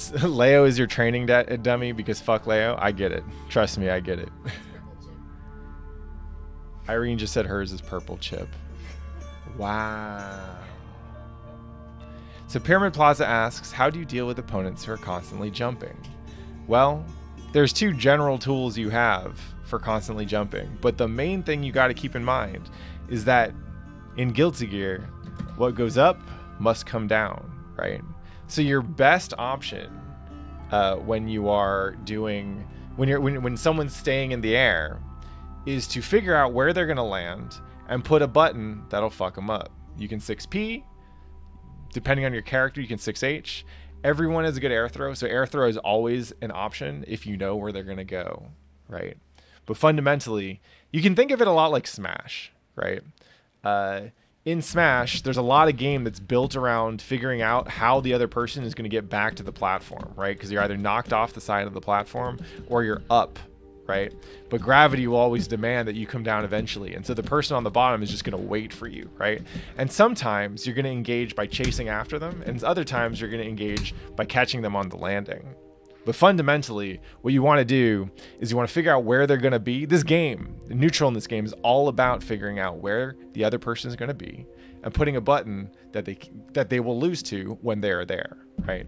Leo is your training dummy because fuck Leo. I get it. Trust me, I get it. Irene just said hers is purple chipp. Wow. So Pyramid Plaza asks, how do you deal with opponents who are constantly jumping? Well, there's two general tools you have for constantly jumping, but the main thing you got to keep in mind is that in Guilty Gear, what goes up must come down, right? So your best option uh, when you are doing when you're when when someone's staying in the air is to figure out where they're gonna land and put a button that'll fuck them up. You can 6P, depending on your character, you can 6H. Everyone has a good air throw, so air throw is always an option if you know where they're gonna go, right? But fundamentally, you can think of it a lot like Smash, right? Uh, in Smash, there's a lot of game that's built around figuring out how the other person is going to get back to the platform, right? Because you're either knocked off the side of the platform or you're up, right? But gravity will always demand that you come down eventually. And so the person on the bottom is just going to wait for you, right? And sometimes you're going to engage by chasing after them, and other times you're going to engage by catching them on the landing, but fundamentally, what you want to do is you want to figure out where they're going to be. This game, neutral in this game, is all about figuring out where the other person is going to be and putting a button that they that they will lose to when they are there, right?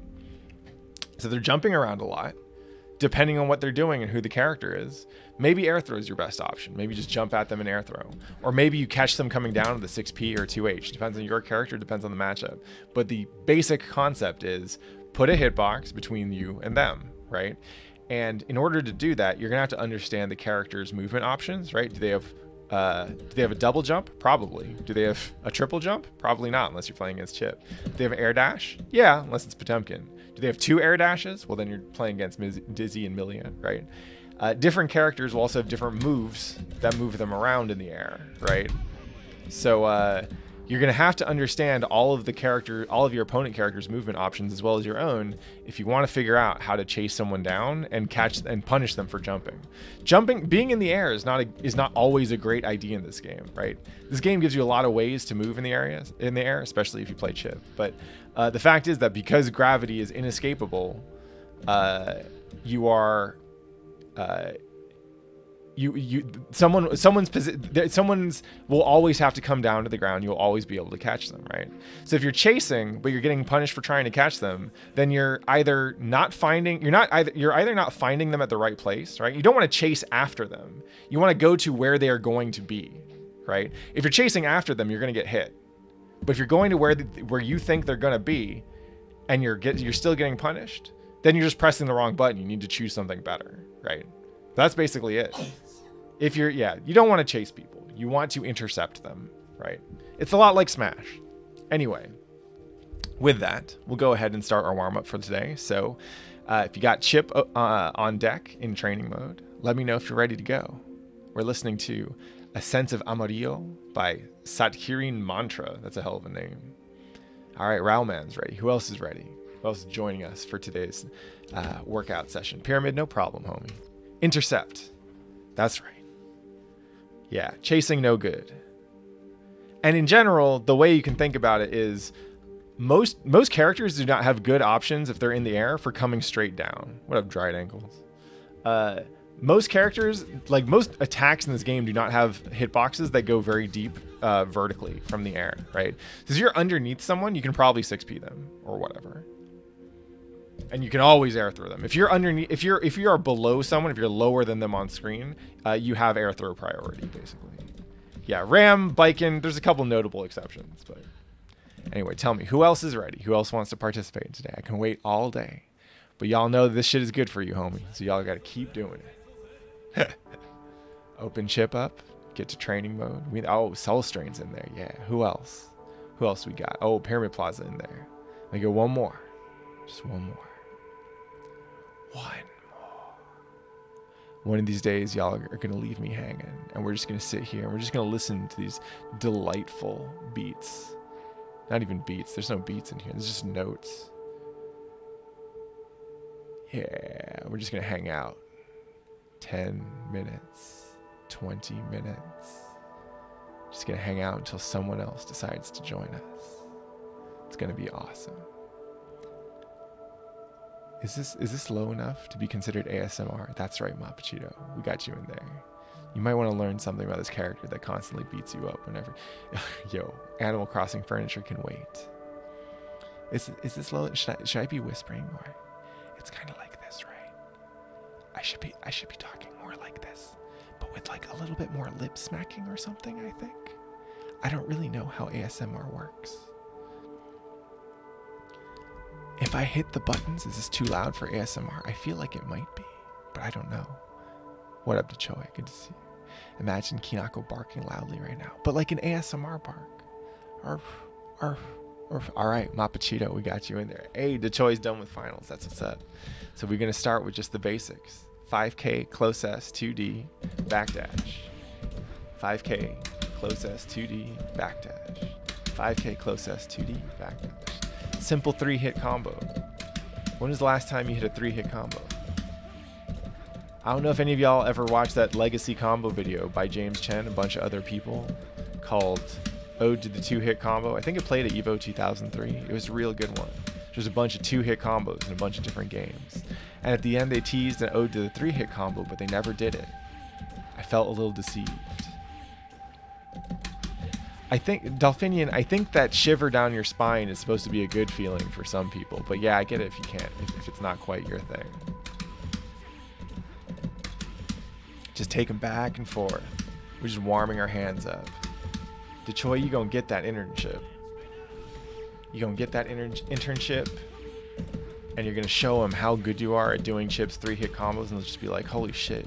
So they're jumping around a lot, depending on what they're doing and who the character is. Maybe air throw is your best option. Maybe just jump at them in air throw, or maybe you catch them coming down to the 6P or 2H. Depends on your character, depends on the matchup. But the basic concept is put a hitbox between you and them, right? And in order to do that, you're gonna have to understand the character's movement options, right? Do they have uh, do they have a double jump? Probably. Do they have a triple jump? Probably not, unless you're playing against Chipp. Do they have an air dash? Yeah, unless it's Potemkin. Do they have two air dashes? Well, then you're playing against Miz- Dizzy and Millia, right? Uh, different characters will also have different moves that move them around in the air, right? So uh, you're going to have to understand all of the character, all of your opponent character's movement options as well as your own if you want to figure out how to chase someone down and catch and punish them for jumping. Jumping, being in the air is not a, is not always a great idea in this game, right? This game gives you a lot of ways to move in the areas in the air, especially if you play chipp. But uh, the fact is that because gravity is inescapable, uh, you are uh, you you someone someone's someone's will always have to come down to the ground. You'll always be able to catch them right? So if you're chasing but you're getting punished for trying to catch them then you're either not finding you're not either you're either not finding them at the right place right? You don't want to chase after them. You want to go to where they are going to be right? If you're chasing after them you're going to get hit. But if you're going to where the, where you think they're going to be and you're get you're still getting punished then you're just pressing the wrong button. You need to choose something better right? That's basically it if you're, yeah, you don't want to chase people. You want to intercept them, right? It's a lot like Smash. Anyway, with that, we'll go ahead and start our warm up for today. So, uh, if you got Chipp uh, on deck in training mode, let me know if you're ready to go. We're listening to A Sense of Amarillo by Satkirin Mantra. That's a hell of a name. All right, Rowman's ready. Who else is ready? Who else is joining us for today's uh, workout session? Pyramid, no problem, homie. Intercept. That's right. Yeah, chasing no good. And in general, the way you can think about it is most most characters do not have good options if they're in the air for coming straight down. What up, dried ankles? Uh, most characters, like most attacks in this game, do not have hitboxes that go very deep uh, vertically from the air, right? So if you're underneath someone, you can probably 6p them or whatever and you can always air throw them. If you're underneath, if you're if you are below someone, if you're lower than them on screen, uh, you have air throw priority basically. Yeah, Ram, Baiken. There's a couple notable exceptions, but anyway, tell me who else is ready? Who else wants to participate today? I can wait all day, but y'all know this shit is good for you, homie. So y'all got to keep doing it. Open chipp up. Get to training mode. We oh Soul Strain's in there. Yeah. Who else? Who else we got? Oh, Pyramid Plaza in there. I go one more. Just one more. One more. One of these days, y'all are going to leave me hanging, and we're just going to sit here and we're just going to listen to these delightful beats. Not even beats, there's no beats in here, there's just notes. Yeah, we're just going to hang out. 10 minutes, 20 minutes. Just going to hang out until someone else decides to join us. It's going to be awesome. Is this is this low enough to be considered ASMR? That's right, Mappuccino. We got you in there. You might want to learn something about this character that constantly beats you up whenever. Yo, Animal Crossing furniture can wait. Is is this low? Should I, should I be whispering more? It's kind of like this, right? I should be I should be talking more like this, but with like a little bit more lip smacking or something. I think. I don't really know how ASMR works. If I hit the buttons, is this too loud for ASMR? I feel like it might be, but I don't know. What up, Dechoy? Good to see you. Imagine Kinako barking loudly right now, but like an ASMR bark. Arf, arf, arf. All right, Mappuccino, we got you in there. Hey, Dechoy's done with finals. That's what's up. So we're gonna start with just the basics. 5K, close S, 2D, backdash. 5K, close S, 2D, backdash. 5K, close S, 2D, backdash. Simple three hit combo. When was the last time you hit a three hit combo? I don't know if any of y'all ever watched that legacy combo video by James Chen and a bunch of other people called Ode to the Two Hit Combo. I think it played at EVO 2003. It was a real good one. There's a bunch of two hit combos in a bunch of different games. And at the end, they teased an Ode to the Three Hit Combo, but they never did it. I felt a little deceived. I think, Dolphinian, I think that shiver down your spine is supposed to be a good feeling for some people. But yeah, I get it if you can't, if, if it's not quite your thing. Just take them back and forth. We're just warming our hands up. Detroit, you gonna get that internship. You gonna get that inter internship, and you're gonna show them how good you are at doing chipps three hit combos, and they'll just be like, "Holy shit!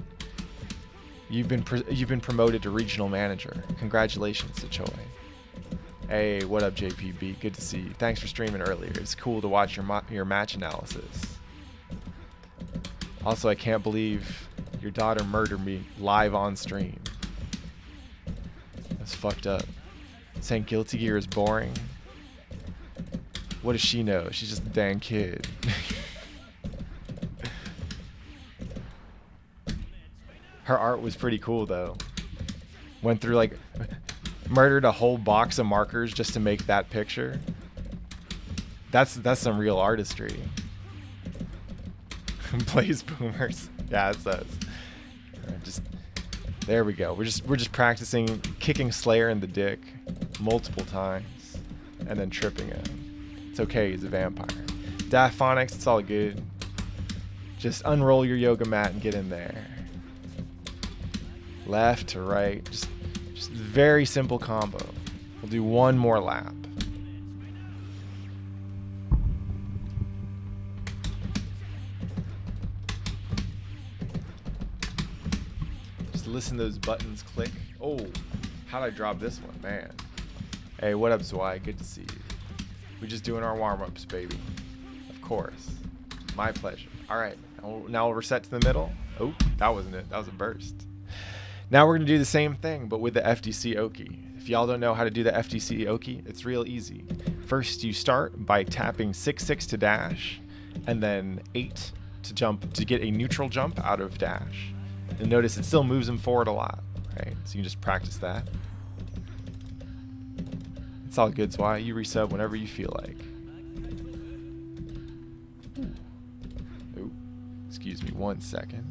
You've been you've been promoted to regional manager. Congratulations, Detroit." Hey, what up, JPB? Good to see you. Thanks for streaming earlier. It's cool to watch your your match analysis. Also, I can't believe your daughter murdered me live on stream. That's fucked up. Saying Guilty Gear is boring. What does she know? She's just a dang kid. Her art was pretty cool though. Went through like murdered a whole box of markers just to make that picture. That's that's some real artistry. Plays boomers. Yeah, it says. Just there we go. We're just we're just practicing kicking Slayer in the dick multiple times and then tripping him. It's okay, he's a vampire. Daphonics, it's all good. Just unroll your yoga mat and get in there. Left to right. Just just very simple combo. We'll do one more lap. Just listen to those buttons click. Oh, how'd I drop this one, man? Hey, what up, Zwei? Good to see you. We're just doing our warm-ups, baby. Of course. My pleasure. All right, now we're set to the middle. Oh, that wasn't it. That was a burst. Now we're going to do the same thing, but with the FDC Oki. If y'all don't know how to do the FDC Oki, it's real easy. First, you start by tapping 6-6 to dash, and then 8 to jump to get a neutral jump out of dash. And notice it still moves him forward a lot, right? So you can just practice that. It's all good, Why You reset whenever you feel like. Ooh. Excuse me one second.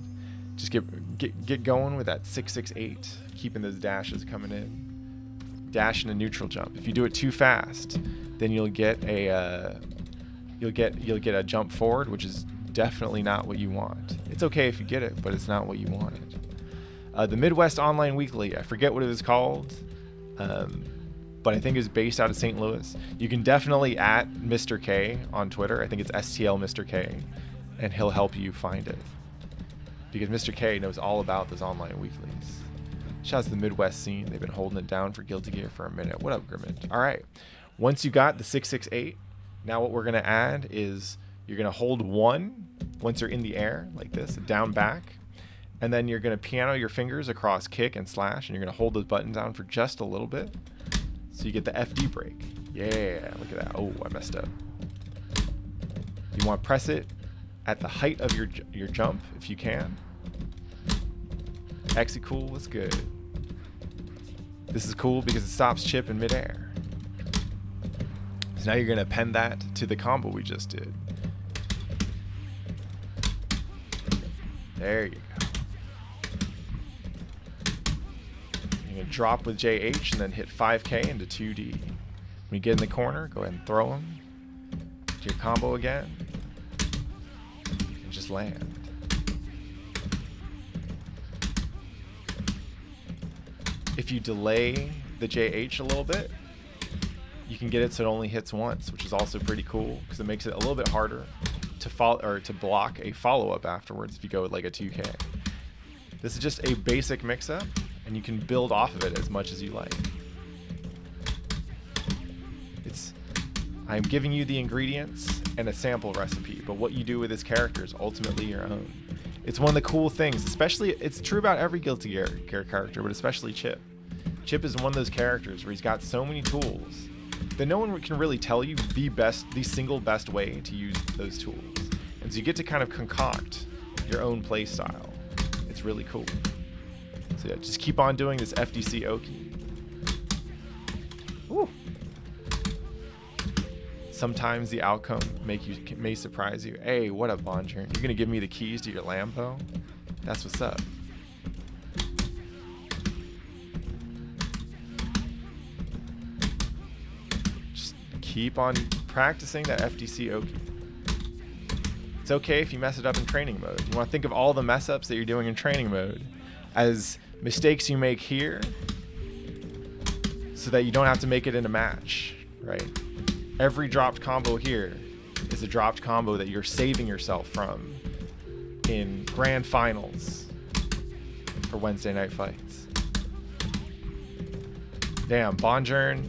Just get, get, get going with that 668, keeping those dashes coming in. Dash and a neutral jump. If you do it too fast, then you'll get a uh, you'll get you'll get a jump forward, which is definitely not what you want. It's okay if you get it, but it's not what you wanted. Uh, the Midwest Online Weekly, I forget what it was called, um, but I think it's based out of St. Louis. You can definitely at Mr. K on Twitter. I think it's STL Mr. K, and he'll help you find it. Because Mr. K knows all about those online weeklies. Shouts to the Midwest scene. They've been holding it down for Guilty Gear for a minute. What up, Grimmond? All right. Once you got the 668, now what we're going to add is you're going to hold one once you're in the air like this, down back. And then you're going to piano your fingers across kick and slash, and you're going to hold those buttons down for just a little bit. So you get the FD break. Yeah, look at that. Oh, I messed up. You want to press it at the height of your your jump if you can. Exit cool, that's good. This is cool because it stops chipp in midair. So now you're to append that to the combo we just did. There you go. You're to drop with JH and then hit 5k into 2D. When you get in the corner, go ahead and throw him. Do your combo again. And just land. If you delay the JH a little bit, you can get it so it only hits once, which is also pretty cool because it makes it a little bit harder to follow or to block a follow-up afterwards if you go with like a 2K. This is just a basic mix-up, and you can build off of it as much as you like. It's I'm giving you the ingredients and a sample recipe, but what you do with this character is ultimately your own. It's one of the cool things, especially it's true about every Guilty Gear character, but especially Chipp. Chipp is one of those characters where he's got so many tools that no one can really tell you the best, the single best way to use those tools. And so you get to kind of concoct your own play style. It's really cool. So yeah, just keep on doing this FDC Oki. Sometimes the outcome make you may surprise you. Hey, what up, Bonjour? You're gonna give me the keys to your Lambo? That's what's up. Just keep on practicing that FDC Oki. It's okay if you mess it up in training mode. You want to think of all the mess ups that you're doing in training mode as mistakes you make here so that you don't have to make it in a match, right? Every dropped combo here is a dropped combo that you're saving yourself from in grand finals for Wednesday night fights. Damn, Bonjourn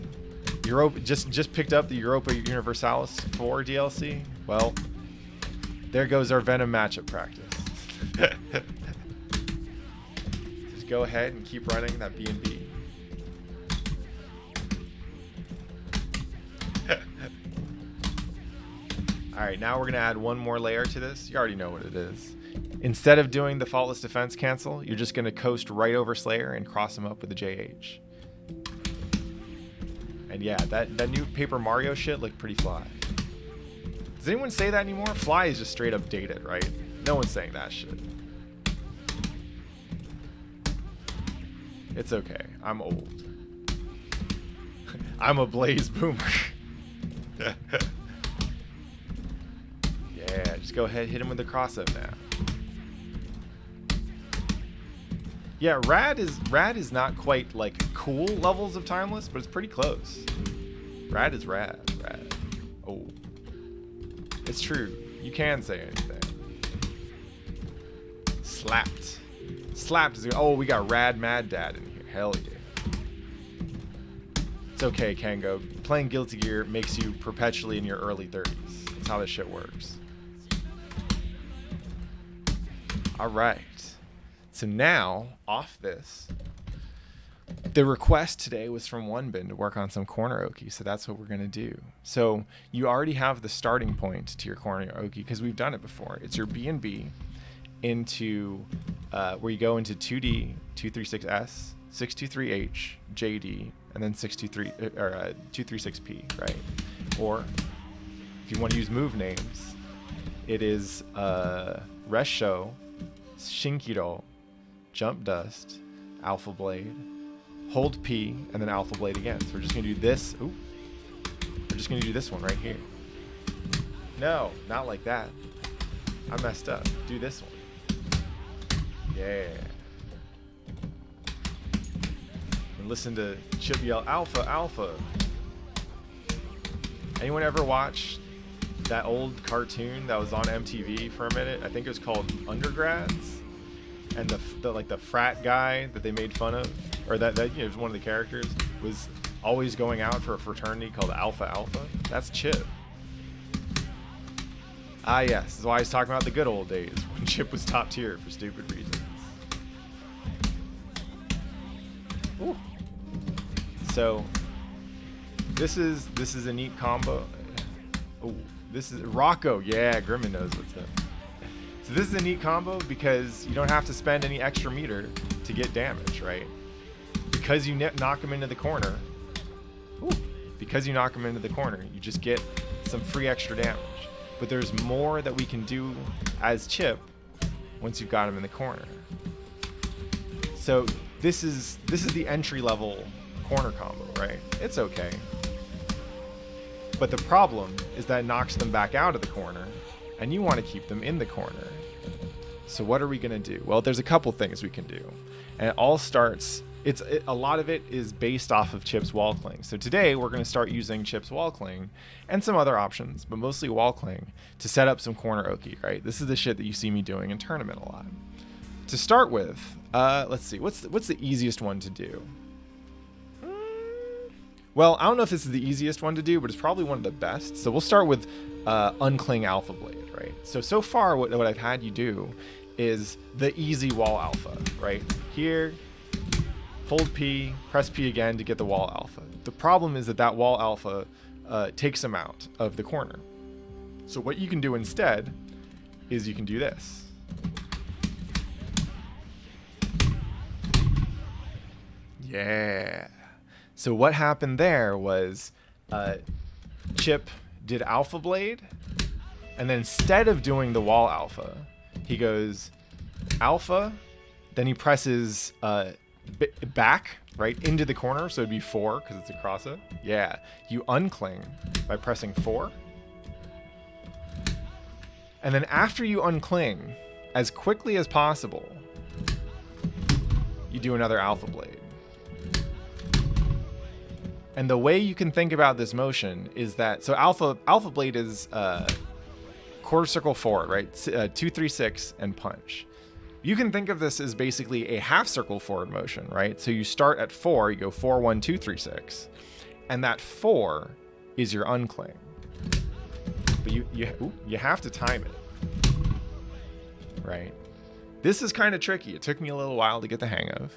Europa just just picked up the Europa Universalis 4 DLC. Well, there goes our Venom matchup practice. just go ahead and keep running that B&B. Alright, now we're to add one more layer to this. You already know what it is. Instead of doing the Faultless Defense cancel, you're just to coast right over Slayer and cross him up with the JH. And yeah, that, that new Paper Mario shit looked pretty fly. Does anyone say that anymore? Fly is just straight up dated, right? No one's saying that shit. It's okay. I'm old. I'm a Blaze boomer. go ahead, hit him with the cross up now. Yeah, Rad is Rad is not quite like cool levels of timeless, but it's pretty close. Rad is rad, rad. Oh. It's true. You can say anything. Slapped. Slapped is oh we got Rad Mad Dad in here. Hell yeah. It's okay, Kango. Playing Guilty Gear makes you perpetually in your early 30s. That's how this shit works. Alright. So now, off this, the request today was from One Bin to work on some corner oki, so that's what we're gonna do. So you already have the starting point to your corner oki because we've done it before. It's your B and B into uh, where you go into 2D, 236S, 623H, JD, and then 623 uh, or uh, 236P, right? Or if you want to use move names, it is uh, Resho, Shinkiro, jump dust, alpha blade, hold P, and then alpha blade again. So we're just gonna do this. Ooh. We're just gonna do this one right here. No, not like that. I messed up. Do this one. Yeah. And listen to Chipp yell, Alpha, Alpha. Anyone ever watch that old cartoon that was on MTV for a minute? I think it was called Undergrads and the, the like the frat guy that they made fun of, or that that you know was one of the characters, was always going out for a fraternity called Alpha Alpha. That's Chipp. Ah, yes. This is why I was talking about the good old days when Chipp was top tier for stupid reasons. Ooh. So, this is this is a neat combo. Oh, this is Rocco. Yeah, Grimmin knows what's up. So this is a neat combo because you don't have to spend any extra meter to get damage, right? Because you knock him into the corner, ooh, because you knock him into the corner, you just get some free extra damage. But there's more that we can do as Chipp once you've got him in the corner. So this is this is the entry level corner combo, right? It's okay. But the problem is that it knocks them back out of the corner, and you want to keep them in the corner. So what are we going to do? Well, there's a couple things we can do. And it all starts it's it, a lot of it is based off of Chipp's wall cling. So today we're going to start using Chipp's wall cling and some other options, but mostly wall cling to set up some corner oki, right? This is the shit that you see me doing in tournament a lot. To start with, uh, let's see, what's the, what's the easiest one to do? Well, I don't know if this is the easiest one to do, but it's probably one of the best. So we'll start with uh, Uncling Alpha Blade, right? So, so far what, what I've had you do is the easy wall alpha, right? Here, hold P, press P again to get the wall alpha. The problem is that that wall alpha uh, takes them out of the corner. So what you can do instead is you can do this. Yeah. So what happened there was uh, Chipp did Alpha Blade, and then instead of doing the wall Alpha, he goes Alpha, then he presses uh, back right into the corner, so it'd be four because it's across it. Yeah, you uncling by pressing four, and then after you uncling, as quickly as possible, you do another Alpha Blade. And the way you can think about this motion is that so alpha alpha blade is uh, quarter circle forward, right? Uh, two three six and punch. You can think of this as basically a half circle forward motion, right? So you start at four, you go four one two three six, and that four is your uncling. But you you ooh, you have to time it, right? This is kind of tricky. It took me a little while to get the hang of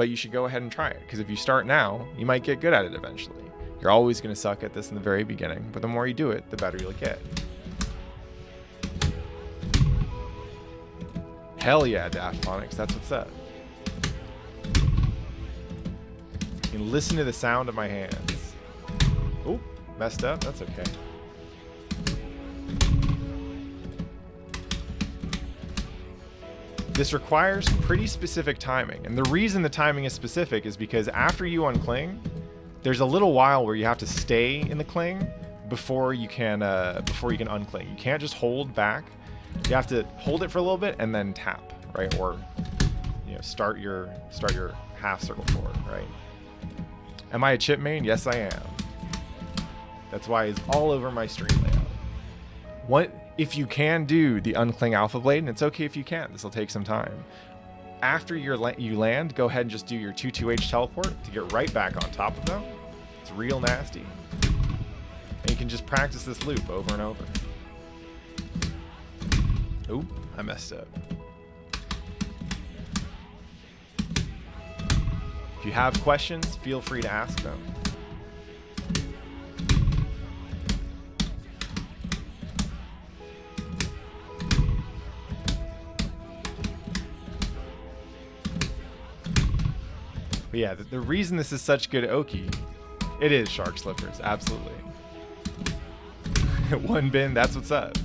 but you should go ahead and try it because if you start now, you might get good at it eventually. You're always going to suck at this in the very beginning, but the more you do it, the better you'll get. Hell yeah, Daft Phonics, that's what's up. You can listen to the sound of my hands. Oh, messed up, that's okay. This requires pretty specific timing. And the reason the timing is specific is because after you uncling, there's a little while where you have to stay in the cling before you can uh, before you can uncling. You can't just hold back. You have to hold it for a little bit and then tap, right? Or you know, start your start your half circle forward, right? Am I a chipp main? Yes, I am. That's why it's all over my stream layout. What if you can do the uncling alpha blade, and it's okay if you can't, this will take some time. After you you land, go ahead and just do your 2-2H teleport to get right back on top of them. It's real nasty. And you can just practice this loop over and over. Oop, I messed up. If you have questions, feel free to ask them. Yeah, the, the reason this is such good Oki, it is Shark Slippers, absolutely. One bin, that's what's up.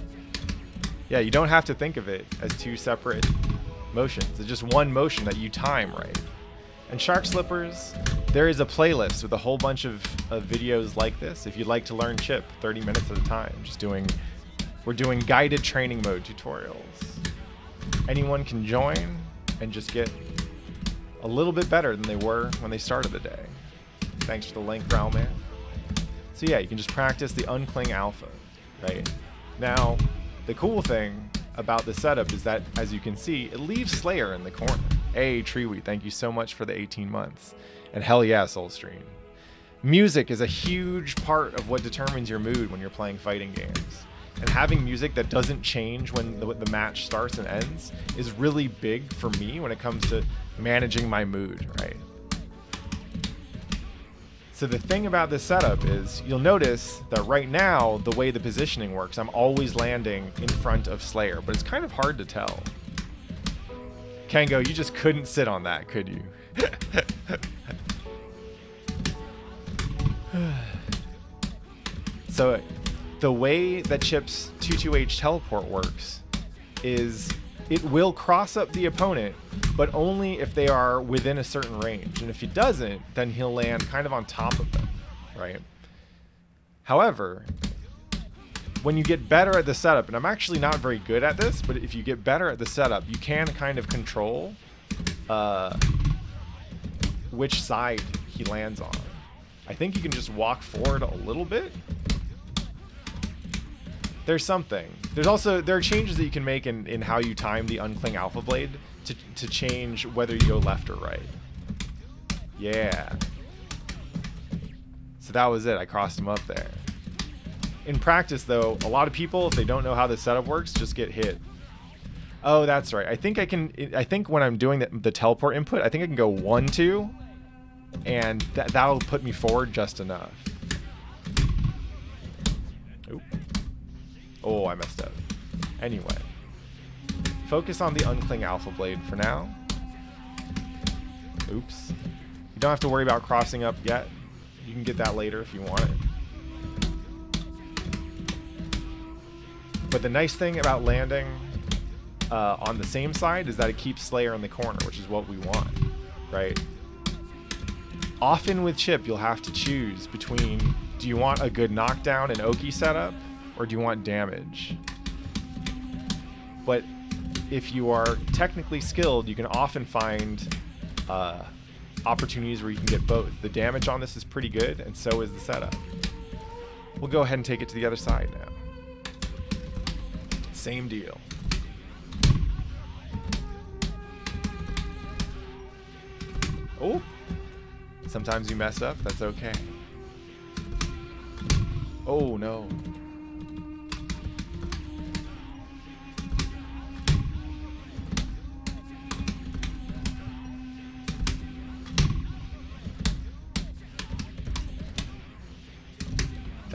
Yeah, you don't have to think of it as two separate motions. It's just one motion that you time right. And Shark Slippers, there is a playlist with a whole bunch of, of videos like this. If you'd like to learn chipp 30 minutes at a time, just doing, we're doing guided training mode tutorials. Anyone can join and just get a little bit better than they were when they started the day. Thanks for the link, Man. So yeah, you can just practice the uncling alpha, right? Now, the cool thing about the setup is that, as you can see, it leaves Slayer in the corner. Hey, Treeweed, thank you so much for the 18 months. And hell yeah, Soulstream. Music is a huge part of what determines your mood when you're playing fighting games. And having music that doesn't change when the, the match starts and ends is really big for me when it comes to managing my mood, right? So the thing about this setup is you'll notice that right now, the way the positioning works, I'm always landing in front of Slayer, but it's kind of hard to tell. Kango, you just couldn't sit on that, could you? so the way that Chipp's 22H teleport works is it will cross up the opponent, but only if they are within a certain range. And if he doesn't, then he'll land kind of on top of them, right? However, when you get better at the setup, and I'm actually not very good at this, but if you get better at the setup, you can kind of control uh, which side he lands on. I think you can just walk forward a little bit. There's something. There's also, there are changes that you can make in, in how you time the Uncling Alpha Blade to, to change whether you go left or right. Yeah. So that was it. I crossed him up there. In practice, though, a lot of people, if they don't know how the setup works, just get hit. Oh, that's right. I think I can. I think when I'm doing the, the teleport input, I think I can go one, two, and that that'll put me forward just enough. Oh, I messed up. Anyway, focus on the Uncling Alpha Blade for now. Oops. You don't have to worry about crossing up yet. You can get that later if you want it. But the nice thing about landing uh, on the same side is that it keeps Slayer in the corner, which is what we want, right? Often with Chipp, you'll have to choose between do you want a good knockdown and Oki setup, or do you want damage? But if you are technically skilled, you can often find uh, opportunities where you can get both. The damage on this is pretty good, and so is the setup. We'll go ahead and take it to the other side now. Same deal. Oh, sometimes you mess up, that's okay. Oh no.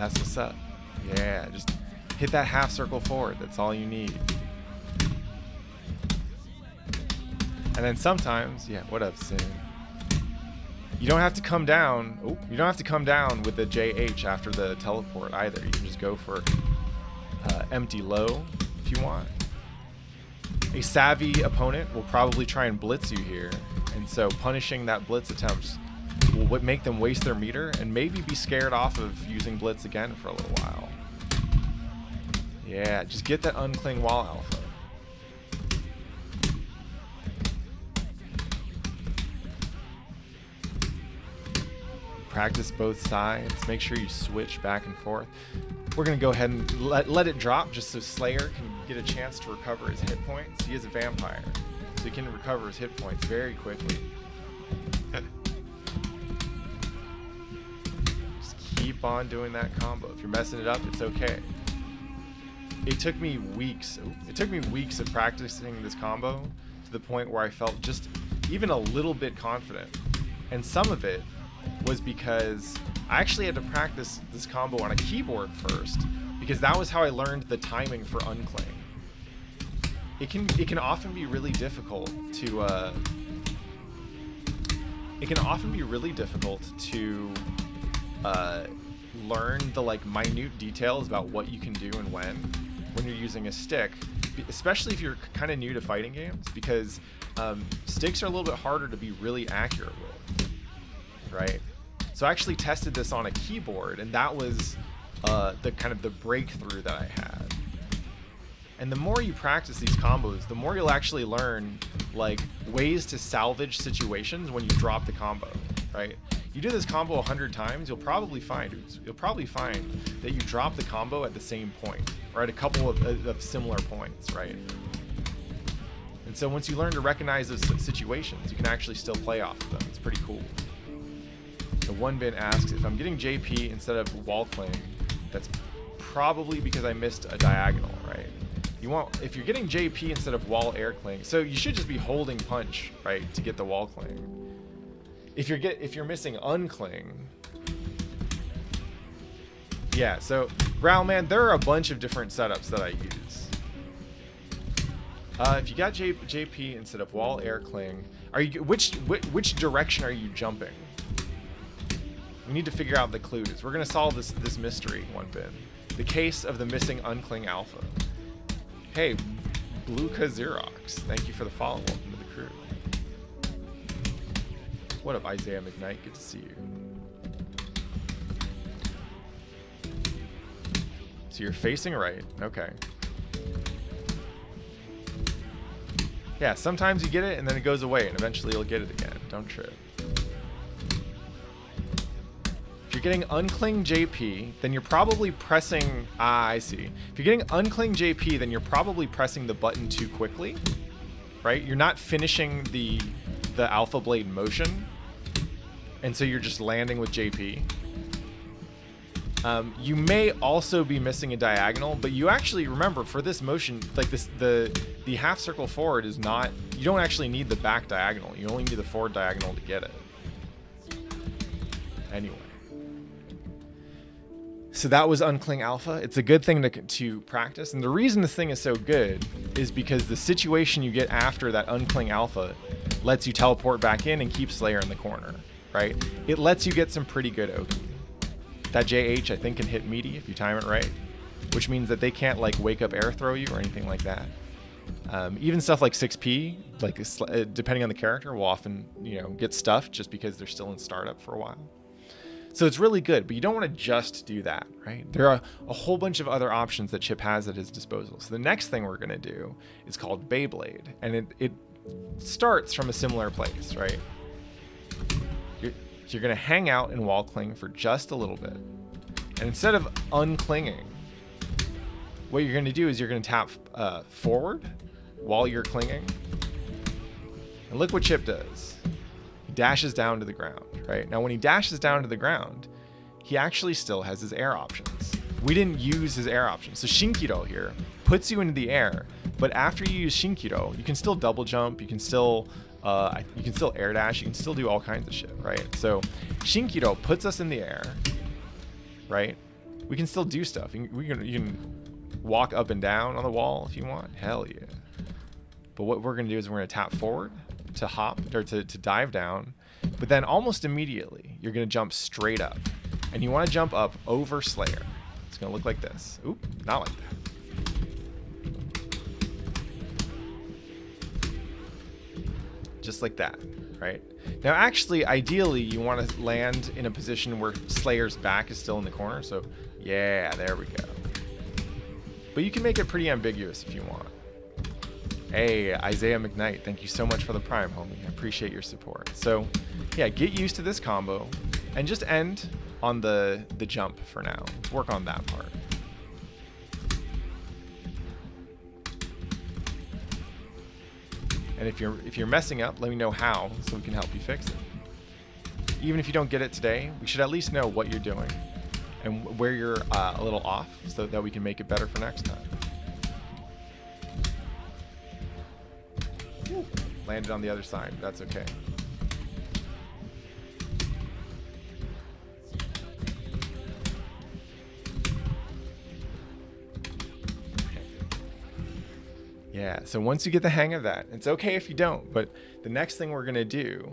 That's what's up. Yeah, just hit that half circle forward. That's all you need. And then sometimes, yeah, what up, Sin? You don't have to come down. Oh, you don't have to come down with the JH after the teleport either. You can just go for uh, empty low if you want. A savvy opponent will probably try and blitz you here, and so punishing that blitz attempt will make them waste their meter and maybe be scared off of using blitz again for a little while. Yeah, just get that uncling wall alpha. Practice both sides. Make sure you switch back and forth. We're going to go ahead and let, let it drop just so Slayer can get a chance to recover his hit points. He is a vampire, so he can recover his hit points very quickly. keep on doing that combo. If you're messing it up, it's okay it took me weeks. It took me weeks of practicing this combo to the point where I felt just even a little bit confident. And some of it was because I actually had to practice this combo on a keyboard first because that was how I learned the timing for uncling. It can it can often be really difficult to uh, it can often be really difficult to uh, learn the like minute details about what you can do and when when you're using a stick, especially if you're kind of new to fighting games, because um, sticks are a little bit harder to be really accurate with, right? So I actually tested this on a keyboard, and that was uh, the kind of the breakthrough that I had. And the more you practice these combos, the more you'll actually learn like ways to salvage situations when you drop the combo, right? You do this combo a hundred times, you'll probably find you'll probably find that you drop the combo at the same point or at a couple of, of similar points, right? And so once you learn to recognize those situations, you can actually still play off of them. It's pretty cool. The one bin asks if I'm getting JP instead of wall cling, that's probably because I missed a diagonal, right? You want if you're getting JP instead of wall air cling, so you should just be holding punch, right, to get the wall cling. If you're get if you're missing uncling, yeah, so Man, there are a bunch of different setups that I use. Uh, if you got J JP instead of wall air cling, are you which, which which direction are you jumping? We need to figure out the clues. We're gonna solve this this mystery one bit. The case of the missing uncling alpha. Hey, Luca Xerox. Thank you for the follow. What up, Isaiah McKnight? Good to see you. So you're facing right. Okay. Yeah, sometimes you get it and then it goes away and eventually you'll get it again. Don't trip. If you're getting uncling JP, then you're probably pressing... Ah, I see. If you're getting uncling JP, then you're probably pressing the button too quickly, right? You're not finishing the, the Alpha Blade motion, and so you're just landing with JP. Um, you may also be missing a diagonal, but you actually remember for this motion, like this, the the half circle forward is not. You don't actually need the back diagonal. You only need the forward diagonal to get it. Anyway, so that was uncling alpha. It's a good thing to to practice, and the reason this thing is so good is because the situation you get after that uncling alpha lets you teleport back in and keep Slayer in the corner, right? It lets you get some pretty good open. That JH, I think, can hit meaty if you time it right, which means that they can't like wake up air throw you or anything like that. Um, even stuff like 6P, like uh, depending on the character, will often you know get stuffed just because they're still in startup for a while. So it's really good, but you don't want to just do that, right? There are a whole bunch of other options that Chipp has at his disposal. So the next thing we're going to do is called Beyblade, and it, it starts from a similar place, right? You're going to hang out in wall cling for just a little bit. And instead of unclinging, what you're to do is you're to tap uh, forward while you're clinging. And look what Chipp does. He dashes down to the ground, right? Now, when he dashes down to the ground, he actually still has his air options. We didn't use his air options. So Shinkiro here puts you into the air, but after you use Shinkiro, you can still double jump, you can still uh, you can still air dash. You can still do all kinds of shit, right? So Shinkiro puts us in the air, right? We can still do stuff. You can, we can, you can walk up and down on the wall if you want. Hell yeah. But what we're going to do is we're going to tap forward to hop or to, to dive down. But then almost immediately, you're going to jump straight up. And you want to jump up over Slayer. It's going to look like this. Oop, not like that. Just like that, right? Now, actually, ideally, you want to land in a position where Slayer's back is still in the corner. So, yeah, there we go. But you can make it pretty ambiguous if you want. Hey, Isaiah McKnight, thank you so much for the prime, homie. I appreciate your support. So, yeah, get used to this combo and just end on the, the jump for now. Work on that part. And if you're if you're messing up, let me know how so we can help you fix it. Even if you don't get it today, we should at least know what you're doing and where you're uh, a little off so that we can make it better for next time. Landed on the other side. That's okay. Yeah, so once you get the hang of that, it's okay if you don't, but the next thing we're gonna do.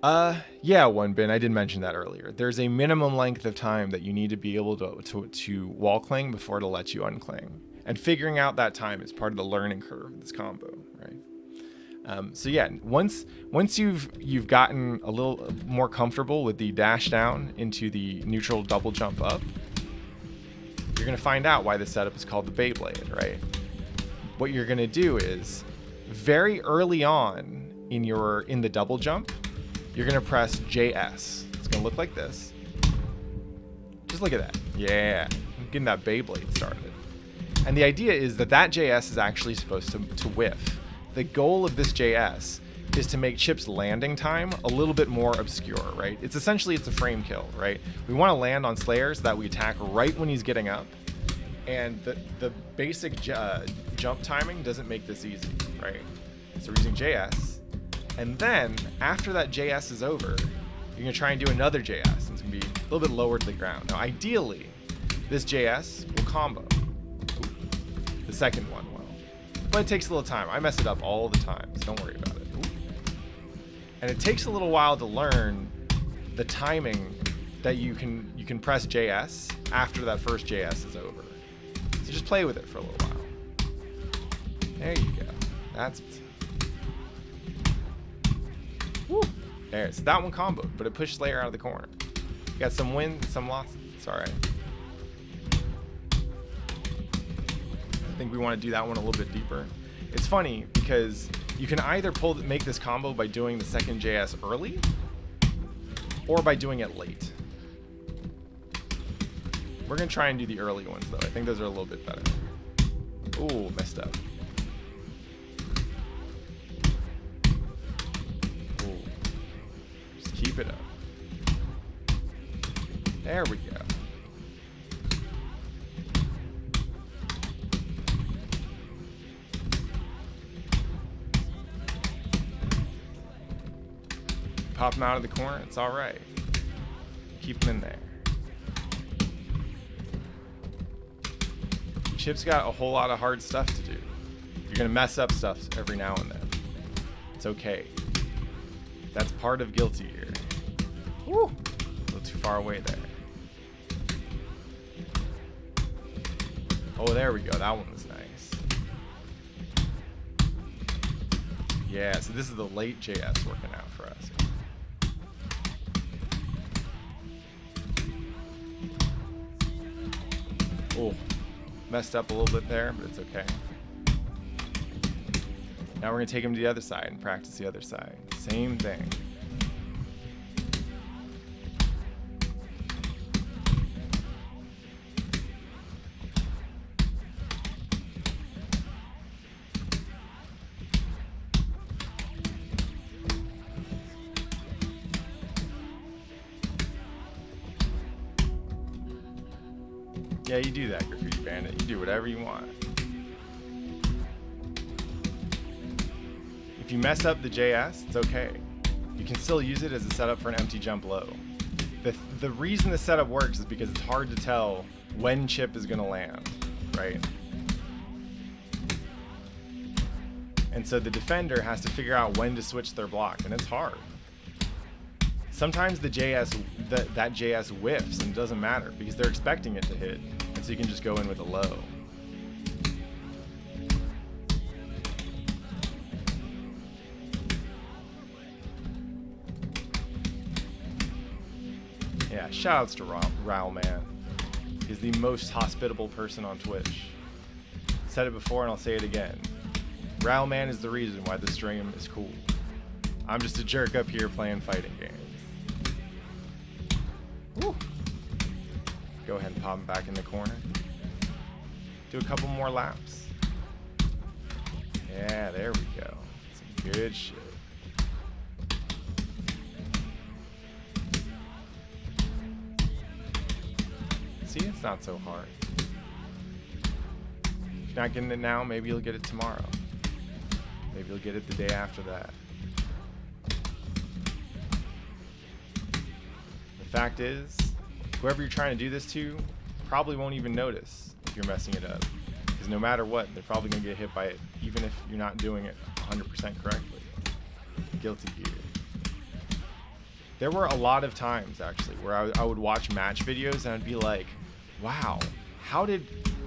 Uh, yeah, one bin. I did mention that earlier. There's a minimum length of time that you need to be able to to, to wall cling before it'll let you uncling, and figuring out that time is part of the learning curve of this combo, right? Um, so yeah, once once you've you've gotten a little more comfortable with the dash down into the neutral double jump up, you're going to find out why the setup is called the Beyblade, right? What you're going to do is very early on in your in the double jump, you're going to press JS. It's going to look like this. Just look at that. Yeah, I'm getting that Beyblade started. And the idea is that that JS is actually supposed to, to whiff. The goal of this JS is to make Chipp's landing time a little bit more obscure, right? It's essentially it's a frame kill, right? We want to land on Slayer so that we attack right when he's getting up, and the the basic uh, jump timing doesn't make this easy, right? So we're using JS, and then after that JS is over, you're gonna try and do another JS, and it's gonna be a little bit lower to the ground. Now, ideally, this JS will combo. The second one will, but it takes a little time. I mess it up all the time, so don't worry about it. And it takes a little while to learn the timing that you can you can press JS after that first JS is over. So just play with it for a little while. There you go. That's Woo. There, so that one comboed, but it pushed Slayer out of the corner. You got some wins, some losses. It's alright. I think we want to do that one a little bit deeper. It's funny because you can either pull make this combo by doing the second JS early or by doing it late. We're going to try and do the early ones though. I think those are a little bit better. Ooh, messed up. Ooh. Just keep it up. There we go. Pop him out of the corner, it's alright. Keep him in there. Chipp's got a whole lot of hard stuff to do. You're gonna mess up stuff every now and then. It's okay. That's part of guilty gear. Woo! A little too far away there. Oh, there we go. That one was nice. Yeah, so this is the late JS working out for us. Oh, messed up a little bit there, but it's okay. Now we're to take him to the other side and practice the other side. Same thing. Do that, Graffiti Bandit. You do whatever you want. If you mess up the JS, it's okay. You can still use it as a setup for an empty jump low. The, the reason the setup works is because it's hard to tell when chipp is to land, right? And so the defender has to figure out when to switch their block, and it's hard. Sometimes the JS, the, that JS whiffs and doesn't matter because they're expecting it to hit so you can just go in with a low. Yeah, shoutouts to Raul Man. He's the most hospitable person on Twitch. Said it before and I'll say it again. Raul Man is the reason why the stream is cool. I'm just a jerk up here playing fighting games. Go ahead and pop him back in the corner. Do a couple more laps. Yeah, there we go. Some good shit. See, it's not so hard. If you're not getting it now, maybe you'll get it tomorrow. Maybe you'll get it the day after that. The fact is, whoever you're trying to do this to probably won't even notice if you're messing it up. Because no matter what, they're probably going to get hit by it, even if you're not doing it 100% correctly. Guilty gear. There were a lot of times, actually, where I, I would watch match videos and I'd be like, wow, how did,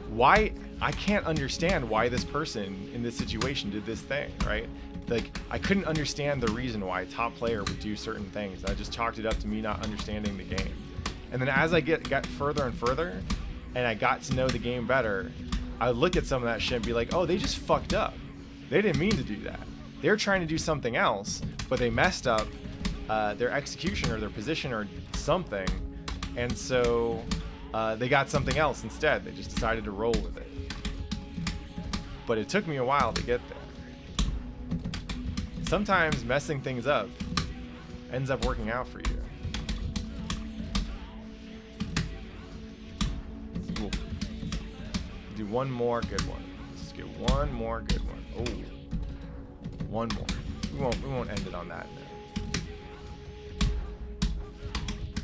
why, I can't understand why this person in this situation did this thing, right? Like, I couldn't understand the reason why a top player would do certain things. I just chalked it up to me not understanding the game. And then as I get got further and further, and I got to know the game better, I look at some of that shit and be like, oh, they just fucked up. They didn't mean to do that. They're trying to do something else, but they messed up uh, their execution or their position or something, and so uh, they got something else instead. They just decided to roll with it. But it took me a while to get there. Sometimes messing things up ends up working out for you. Do one more good one. Let's get one more good one. Oh, one more. We won't. We won't end it on that.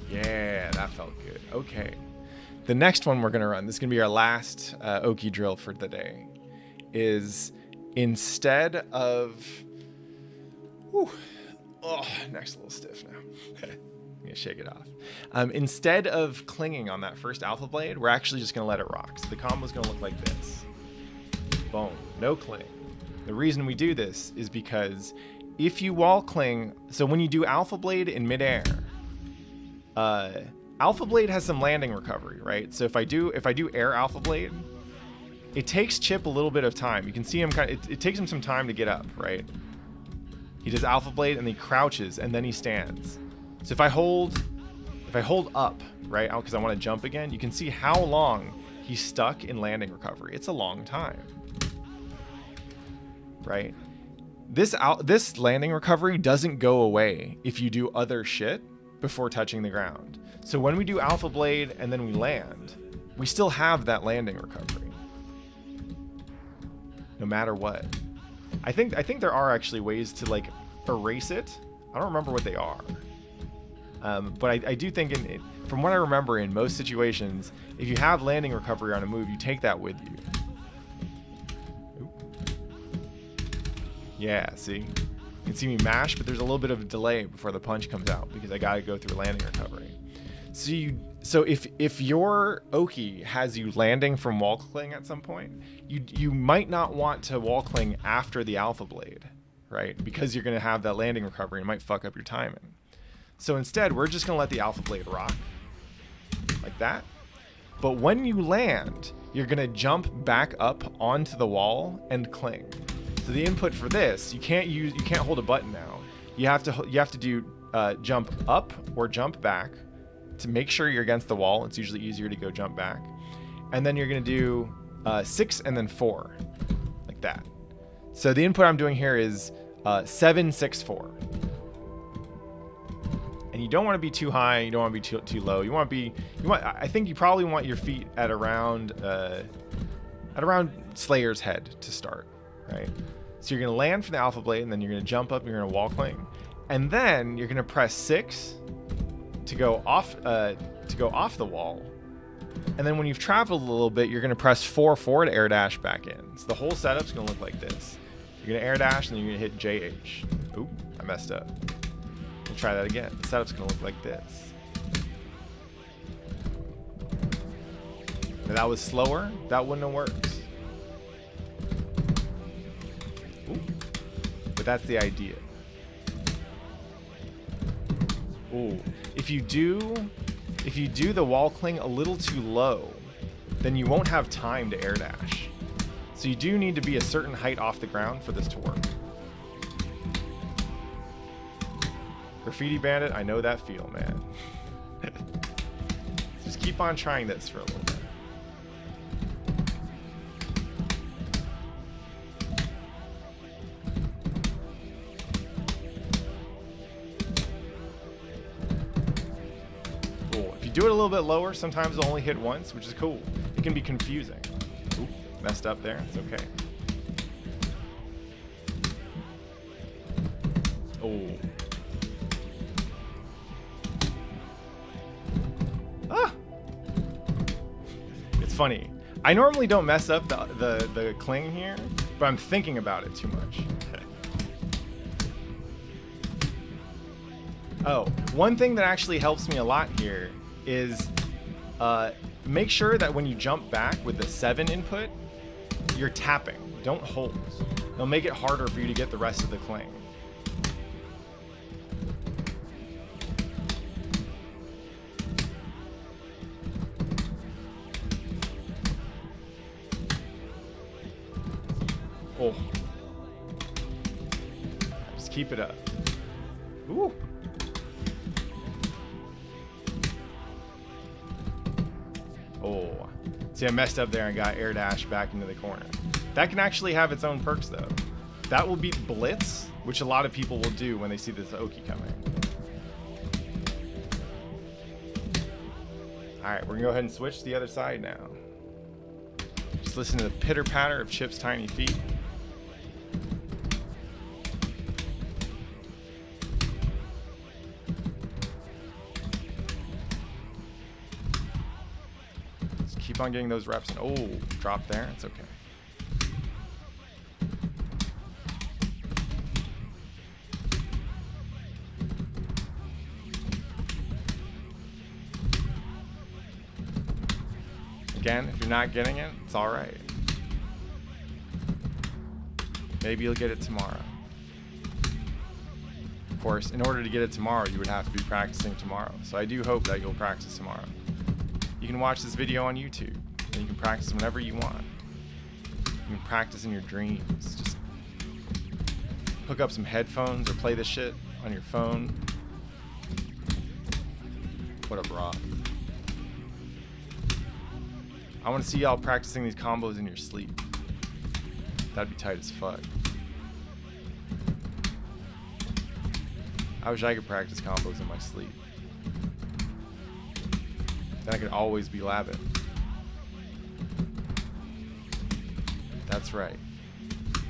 Yeah, that felt good. Okay. The next one we're gonna run. This is gonna be our last uh, Oki drill for the day. Is instead of. Whew, oh, next a little stiff now. gonna shake it off. Um, instead of clinging on that first alpha blade, we're actually just gonna let it rock. So the combo is gonna look like this. Boom, no cling. The reason we do this is because if you wall cling, so when you do alpha blade in midair, uh, alpha blade has some landing recovery, right? So if I do if I do air alpha blade, it takes Chipp a little bit of time. You can see him kind of, it, it takes him some time to get up, right? He does alpha blade and he crouches and then he stands. So if I hold, if I hold up, right, because I want to jump again, you can see how long he's stuck in landing recovery. It's a long time, right? This out, this landing recovery doesn't go away if you do other shit before touching the ground. So when we do alpha blade and then we land, we still have that landing recovery. No matter what. I think I think there are actually ways to like erase it. I don't remember what they are. Um, but I, I, do think, in, from what I remember, in most situations, if you have landing recovery on a move, you take that with you. Yeah, see? You can see me mash, but there's a little bit of delay before the punch comes out because I gotta go through landing recovery. So you, so if if your Oki has you landing from wall cling at some point, you you might not want to wall cling after the alpha blade, right? Because you're gonna have that landing recovery and might fuck up your timing. So instead, we're just gonna let the alpha blade rock like that. But when you land, you're gonna jump back up onto the wall and cling. So the input for this, you can't use, you can't hold a button now. You have to you have to do uh, jump up or jump back to make sure you're against the wall. It's usually easier to go jump back, and then you're gonna do uh, six and then four, like that. So the input I'm doing here is uh, seven, six, four and you don't want to be too high you don't want to be too, too low. You want to be you want i think you probably want your feet at around uh, at around slayer's head to start right? So you're going to land for the alpha blade and then you're going to jump up and you're to wall cling and then you're going to press six to go off uh, to go off the wall. And then when you've traveled a little bit you're going to press 4 4 to air dash back in. So the whole setup's to look like this. You're to air dash and then you're to hit jh oop i messed up We'll try that again. The setup's gonna look like this. If that was slower, that wouldn't have worked. Ooh. But that's the idea. Ooh. If you do if you do the wall cling a little too low, then you won't have time to air dash. So you do need to be a certain height off the ground for this to work. Graffiti Bandit, I know that feel, man. Just keep on trying this for a little bit. Cool. If you do it a little bit lower, sometimes it'll only hit once, which is cool. It can be confusing. Oop, messed up there. It's okay. Oh. It's funny. I normally don't mess up the, the, the cling here, but I'm thinking about it too much. oh, one thing that actually helps me a lot here is uh, make sure that when you jump back with the 7 input, you're tapping. Don't hold. It'll make it harder for you to get the rest of the cling. See, messed up there and got air dash back into the corner. That can actually have its own perks, though. That will beat Blitz, which a lot of people will do when they see this Oki coming. Alright, we're gonna go ahead and switch to the other side now. Just listen to the pitter patter of Chipp's tiny feet. on getting those reps. And oh, drop there. It's okay. Again, if you're not getting it, it's all right. Maybe you'll get it tomorrow. Of course, in order to get it tomorrow, you would have to be practicing tomorrow. So I do hope that you'll practice tomorrow. You can watch this video on YouTube, and you can practice whenever you want. You can practice in your dreams. Just hook up some headphones or play this shit on your phone. What a broad. I want to see y'all practicing these combos in your sleep. That'd be tight as fuck. I wish I could practice combos in my sleep. Then I could always be labbing. That's right.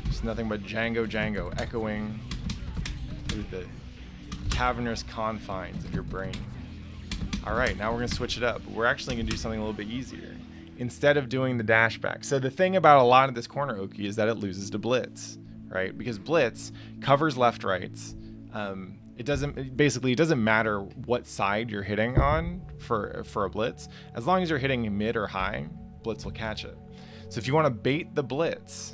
It's nothing but Django Django echoing through the cavernous confines of your brain. Alright, now we're going to switch it up. We're actually going to do something a little bit easier instead of doing the dash back. So the thing about a lot of this corner Oki is that it loses to Blitz, right? Because Blitz covers left rights. Um, it doesn't basically it doesn't matter what side you're hitting on for for a blitz. As long as you're hitting mid or high blitz will catch it. So if you want to bait the blitz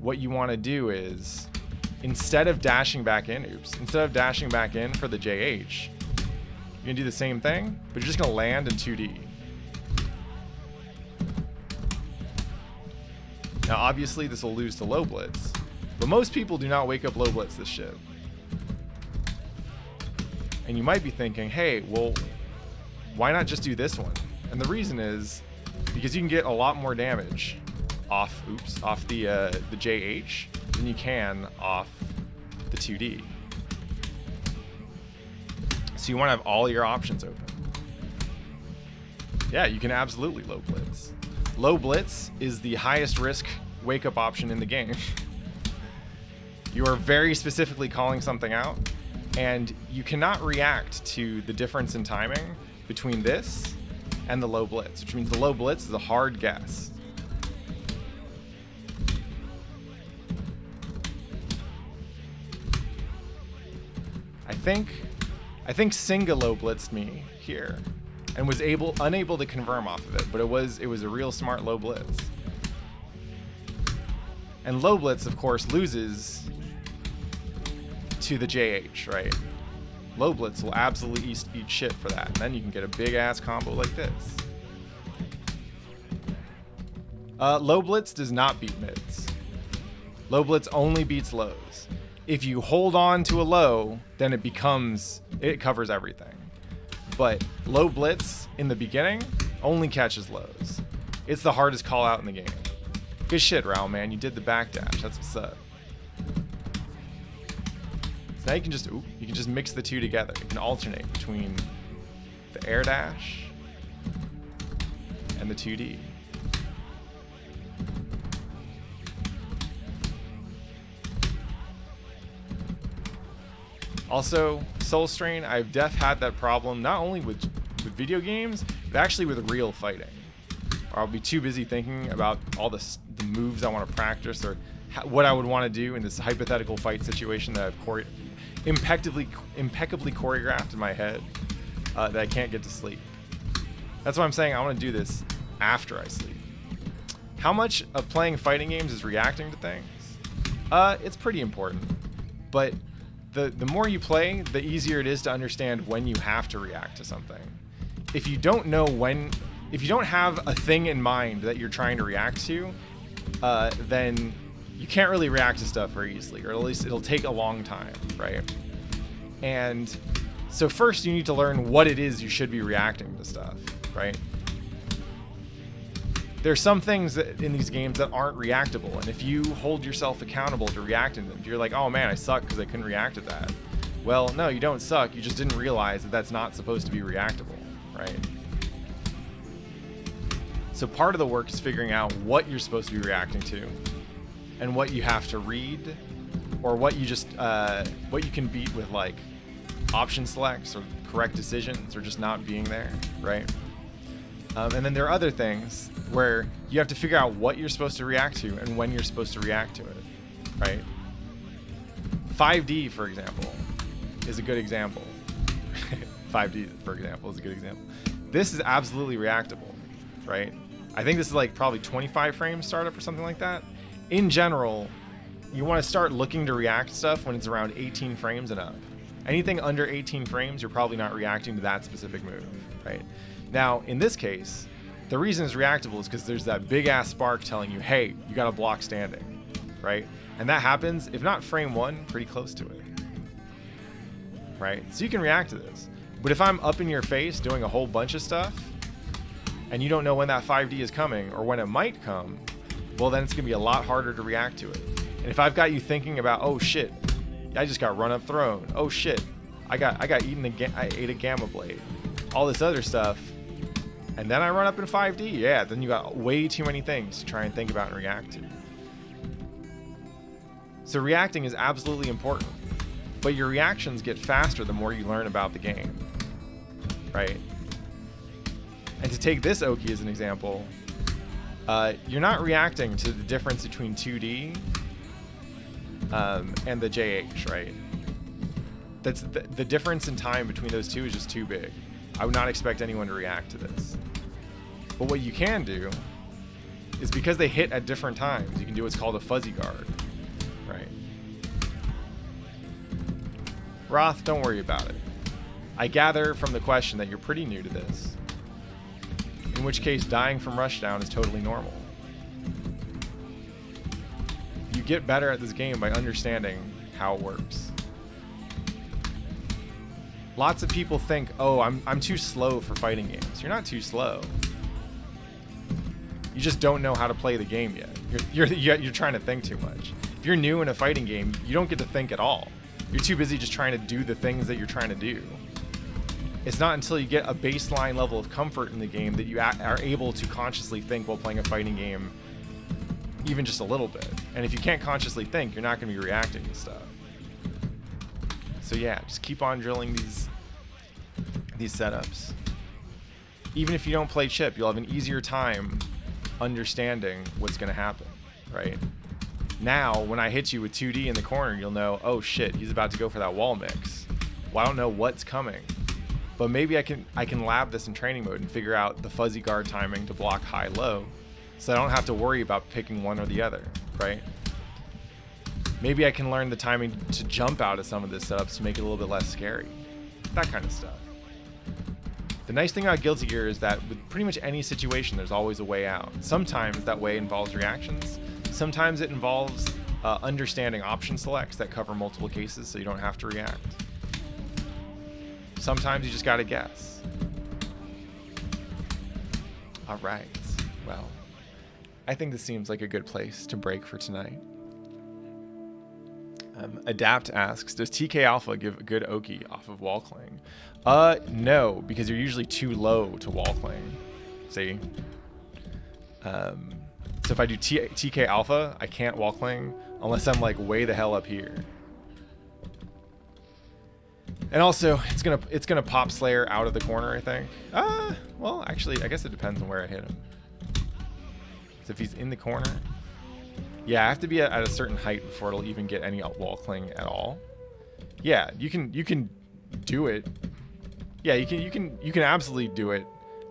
what you want to do is instead of dashing back in oops instead of dashing back in for the jh you're gonna do the same thing but you're just gonna land in 2d Now, obviously, this will lose to low blitz, but most people do not wake up low blitz this shit. And you might be thinking, hey, well, why not just do this one? And the reason is because you can get a lot more damage off, oops, off the uh, the JH than you can off the 2D. So you want to have all your options open. Yeah, you can absolutely low blitz. Low Blitz is the highest risk wake up option in the game. you are very specifically calling something out, and you cannot react to the difference in timing between this and the low blitz, which means the low blitz is a hard guess. I think I think Singa low blitzed me here and was able unable to confirm off of it, but it was it was a real smart low blitz. And low blitz, of course, loses to the JH, right? Low blitz will absolutely eat, shit for that. And then you can get a big ass combo like this. Uh, low blitz does not beat mids. Low blitz only beats lows. If you hold on to a low, then it becomes it covers everything but low blitz in the beginning only catches lows. It's the hardest call out in the game. Good shit, Raul, man. You did the backdash. That's what's up. So now you can just ooh, you can just mix the two together. You can alternate between the air dash and the 2D. Also, Soul Strain, I've def had that problem not only with with video games, but actually with real fighting. Or I'll be too busy thinking about all the, the moves I want to practice or what I would want to do in this hypothetical fight situation that I've impeccably impeccably choreographed in my head uh, that I can't get to sleep. That's why I'm saying I want to do this after I sleep. How much of playing fighting games is reacting to things? Uh, it's pretty important, but the the more you play, the easier it is to understand when you have to react to something. If you don't know when, if you don't have a thing in mind that you're trying to react to, uh, then you can't really react to stuff very easily, or at least it'll take a long time, right? And so first you need to learn what it is you should be reacting to stuff, right? there's some things that, in these games that aren't reactable, and if you hold yourself accountable to reacting to them, you're like, oh man, I suck because I couldn't react to that. Well, no, you don't suck. You just didn't realize that that's not supposed to be reactable, right? So part of the work is figuring out what you're supposed to be reacting to, and what you have to read, or what you just uh, what you can beat with like option selects or correct decisions, or just not being there, right? Um, and then there are other things where you have to figure out what you're supposed to react to and when you're supposed to react to it, right? 5D, for example, is a good example. 5D, for example, is a good example. This is absolutely reactable, right? I think this is like probably 25 frames startup or something like that. In general, you want to start looking to react stuff when it's around 18 frames and up. Anything under 18 frames, you're probably not reacting to that specific move, right? Now, in this case, the reason it's reactable is because there's that big ass spark telling you, hey, you got a block standing, right? And that happens, if not frame one, pretty close to it, right? So you can react to this. But if I'm up in your face doing a whole bunch of stuff, and you don't know when that 5D is coming or when it might come, well, then it's going to be a lot harder to react to it. And if I've got you thinking about, oh shit, I just got run up thrown. Oh shit, I got I got eaten a ga- I ate a gamma blade. All this other stuff, and then I run up in 5D. Yeah, then you got way too many things to try and think about and react to. So reacting is absolutely important, but your reactions get faster the more you learn about the game, right? And to take this Oki as an example, uh, you're not reacting to the difference between 2D um, and the JH, right? That's the, the difference in time between those two is just too big. I would not expect anyone to react to this. But what you can do is because they hit at different times, you can do what's called a fuzzy guard, right? Roth, don't worry about it. I gather from the question that you're pretty new to this, in which case dying from rushdown is totally normal. You get better at this game by understanding how it works. Lots of people think, oh, I'm, I'm too slow for fighting games. You're not too slow. You just don't know how to play the game yet. You're, you're, you're trying to think too much. If you're new in a fighting game, you don't get to think at all. You're too busy just trying to do the things that you're trying to do. It's not until you get a baseline level of comfort in the game that you are able to consciously think while playing a fighting game, even just a little bit. And if you can't consciously think, you're not going to be reacting to stuff. So yeah, just keep on drilling these these setups. Even if you don't play chipp, you'll have an easier time understanding what's going to happen, right? Now, when I hit you with 2D in the corner, you'll know, oh shit, he's about to go for that wall mix. Well, I don't know what's coming. But maybe I can I can lab this in training mode and figure out the fuzzy guard timing to block high low so I don't have to worry about picking one or the other, right? Maybe I can learn the timing to jump out of some of this setups to make it a little bit less scary. That kind of stuff. The nice thing about Guilty Gear is that with pretty much any situation, there's always a way out. Sometimes that way involves reactions. Sometimes it involves uh, understanding option selects that cover multiple cases so you don't have to react. Sometimes you just gotta guess. All right, well, I think this seems like a good place to break for tonight. Um, Adapt asks, does TK Alpha give a good Oki off of wall cling? Uh, no, because you're usually too low to wall cling. See? Um, so if I do T TK Alpha, I can't wall cling unless I'm like way the hell up here. And also, it's gonna it's gonna pop Slayer out of the corner, I think. Uh, well, actually, I guess it depends on where I hit him. So if he's in the corner, yeah, I have to be at, a certain height before it'll even get any wall cling at all. Yeah, you can you can do it. Yeah, you can you can you can absolutely do it,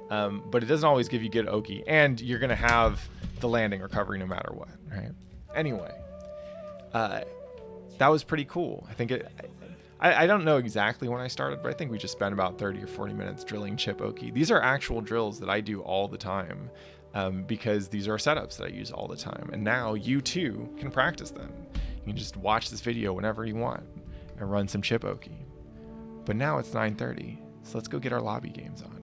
um, but it doesn't always give you good Oki, and you're gonna have the landing recovery no matter what, right? Anyway, uh, that was pretty cool. I think it. I, I don't know exactly when I started, but I think we just spent about 30 or 40 minutes drilling chipp Oki. These are actual drills that I do all the time um, because these are setups that I use all the time. And now you too can practice them. You can just watch this video whenever you want and run some chipp Oki. But now it's 9:30, so let's go get our lobby games on.